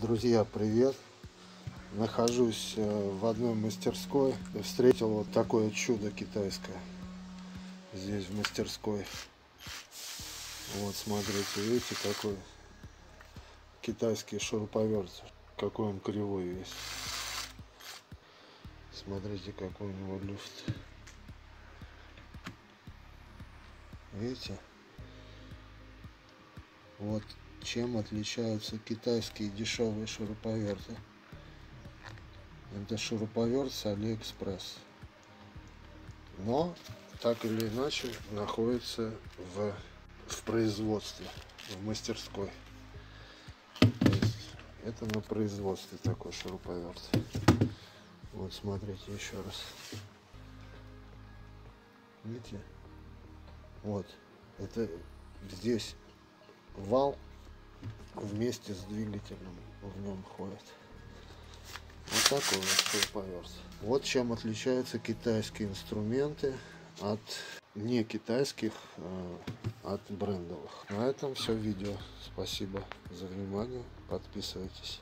Друзья, привет! Нахожусь э, в одной мастерской встретил вот такое чудо китайское здесь в мастерской. Вот смотрите, видите, какой китайский шуруповерт, какой он кривой весь. Смотрите, какой у него люфт. Видите? Вот чем отличаются китайские дешевые шуруповерты. Это шуруповерт с Алиэкспресс. Но так или иначе находится в, в производстве, в мастерской. это на производстве такой шуруповерт. Вот смотрите еще раз. Видите? Вот. Это здесь вал вместе с двигателем в нем ходит. Вот такой вот шуруповерт. Вот чем отличаются китайские инструменты от не китайских, а от брендовых. На этом все видео. Спасибо за внимание. Подписывайтесь.